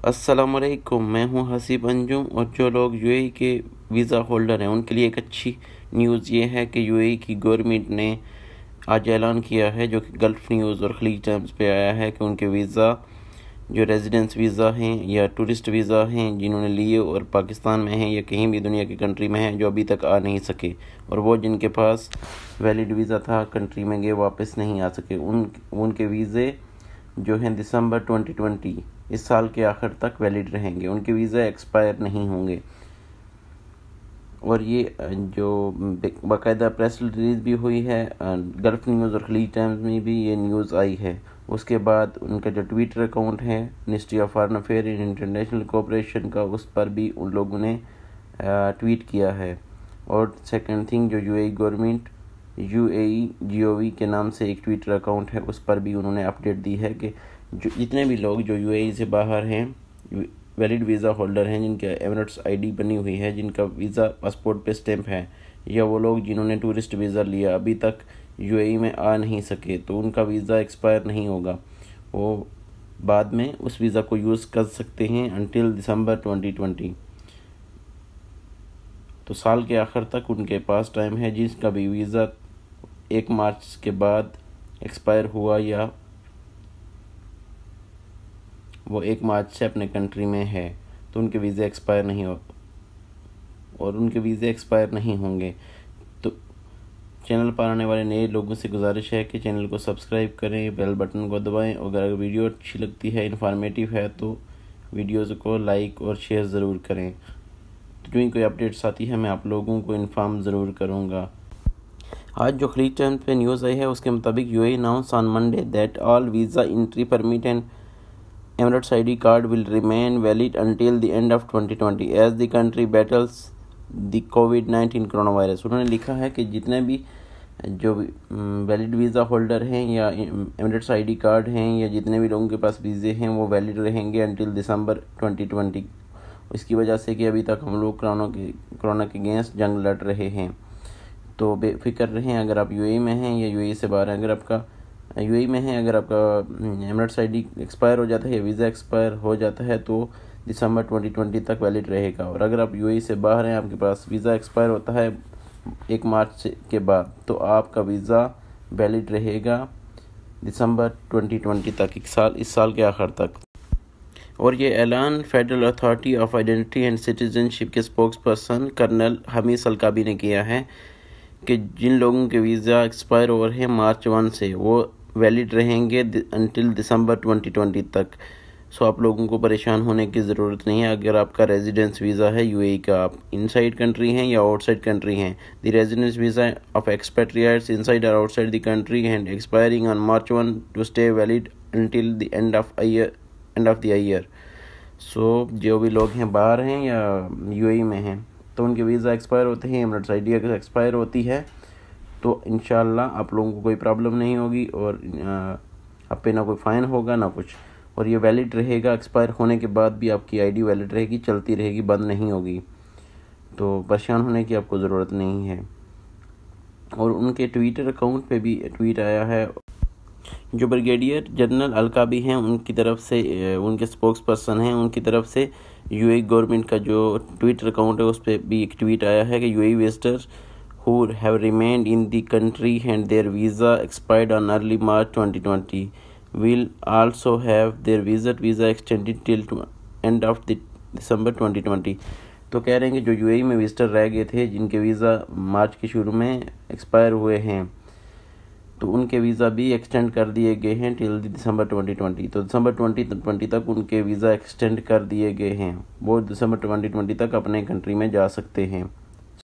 असलकुम मैं हूँ हसीब अंजुम और जो लोग यूएई के वीज़ा होल्डर हैं, उनके लिए एक अच्छी न्यूज़ ये है कि यूएई की गवर्नमेंट ने आज ऐलान किया है, जो कि गल्फ़ न्यूज़ और खलीज टाइम्स पे आया है कि उनके वीज़ा, जो रेजिडेंस वीज़ा हैं या टूरिस्ट वीज़ा हैं, जिन्होंने लिए और पाकिस्तान में हैं या कहीं भी दुनिया की कंट्री में हैं, जो अभी तक आ नहीं सके। और वो जिनके पास वैलिड वीज़ा था कंट्री में गए वापस नहीं आ सके। उन, उनके वीज़े जो हैं दिसंबर 2020 इस साल के आखिर तक वैलिड रहेंगे। उनके वीज़ा एक्सपायर नहीं होंगे। और ये जो बाकायदा प्रेस रिलीज़ भी हुई है गल्फ न्यूज़ और खलीज टाइम्स में भी ये न्यूज़ आई है। उसके बाद उनका जो ट्विटर अकाउंट है ministry of foreign affair in international cooperation का, उस पर भी उन लोगों ने ट्वीट किया है। और सेकंड थिंग जो यूएई गवर्नमेंट यू ए के नाम से एक ट्विटर अकाउंट है, उस पर भी उन्होंने अपडेट दी है कि जो जितने भी लोग जो यू से बाहर हैं वैलिड वीज़ा होल्डर हैं, जिनके एमरेट्स आईडी बनी हुई है, जिनका वीज़ा पासपोर्ट पे स्टैंप है, या वो लोग जिन्होंने टूरिस्ट वीज़ा लिया, अभी तक यूएई में आ नहीं सके तो उनका वीज़ा एक्सपायर नहीं होगा। वो बाद में उस वीज़ा को यूज़ कर सकते हैं अनटिल दिसंबर 2020 तो साल के आखिर तक उनके पास टाइम है, जिसका भी वीज़ा एक मार्च के बाद एक्सपायर हुआ या वो एक मार्च से अपने कंट्री में है तो उनके वीज़े एक्सपायर नहीं हो और उनके वीज़े एक्सपायर नहीं होंगे। तो चैनल पर आने वाले नए लोगों से गुजारिश है कि चैनल को सब्सक्राइब करें, बेल बटन को दबाएँ। और अगर वीडियो अच्छी लगती है इन्फॉर्मेटिव है तो वीडियोज़ को लाइक और शेयर ज़रूर करें। तो जो ही कोई अपडेट्स आती है, मैं आप लोगों को इन्फॉर्म ज़रूर करूँगा। आज जो खलीज टाइम पे न्यूज़ आई है, उसके मुताबिक U A announce on Monday that all visa entry permit and Emirates ID card will remain valid until the end of 2020 as the country battles the कोविड-19 कोरोना वायरस उन्होंने लिखा है कि जितने भी, जो वैलिड वीज़ा होल्डर हैं या एमरेट्स आईडी कार्ड हैं या जितने भी लोगों के पास वीज़े हैं, वो वैलिड रहेंगे अनटिल दिसंबर 2020 इसकी वजह से कि अभी तक हम लोग कोरोना के कोरोना के अगेंस्ट जंग लड़ रहे हैं। तो बेफिक्र रहें, अगर आप यूएई में हैं या यूएई से बाहर हैं, अगर आपका यू में है, अगर आपका एमरेट्स आई एक्सपायर हो जाता है या वीज़ा एक्सपायर हो जाता है तो दिसंबर 2020 तक वैलिड रहेगा। और अगर आप यू से बाहर हैं, आपके पास वीज़ा एक्सपायर होता है एक मार्च के बाद तो आपका वीज़ा वैलिड रहेगा दिसंबर 2020 तक एक साल, इस साल के आखिर तक। और ये ऐलान federal authority of identity and citizenship के स्पोक्स पर्सन कर्नल हमीद सलकाबी ने किया है। कि जिन लोगों के वीज़ा एक्सपायर हो रहे हैं मार्च वन से, वो वैलिड रहेंगे अनटिल दिसंबर 2020 तक। सो आप लोगों को परेशान होने की ज़रूरत नहीं है। अगर आपका रेजिडेंस वीज़ा है यूएई का, आप इनसाइड कंट्री हैं या आउटसाइड कंट्री हैं? The residence visa of expatriates inside और outside the country and expiring on March one to stay valid until the end of year end of the year so जो भी लोग हैं, बाहर हैं या यूएई में हैं? तो उनके वीज़ा एक्सपायर होते हैं एमरेट्स आई डी एक्सपायर होती है तो इन आप लोगों को कोई प्रॉब्लम नहीं होगी और आप पे ना कोई फ़ाइन होगा, ना कुछ। और ये वैलिड रहेगा, एक्सपायर होने के बाद भी आपकी आईडी वैलिड रहेगी, चलती रहेगी, बंद नहीं होगी। तो परेशान होने की आपको ज़रूरत नहीं है। और उनके ट्विटर अकाउंट पे भी ट्वीट आया है। जो ब्रिगेडियर जनरल अलकाबी हैं, उनकी तरफ़ से उनके स्पोक्स पर्सन हैं, उनकी तरफ़ से यूएई गवर्नमेंट का जो ट्विटर अकाउंट है, उस पर भी एक ट्वीट आया है कि UAE visitors who have remained in the country and their visa expired on early March 2020 will also have their visit visa extended till end of the December 2020 तो कह रहे हैं कि जो यूएई में विजिटर रह गए थे, जिनके वीज़ा मार्च के शुरू में एक्सपायर हुए हैं तो उनके वीज़ा भी एक्सटेंड कर दिए गए हैं टिल दिसंबर 2020 तो दिसंबर 2020 तक उनके वीज़ा एक्सटेंड कर दिए गए हैं। वो दिसंबर 2020 तक अपने कंट्री में जा सकते हैं।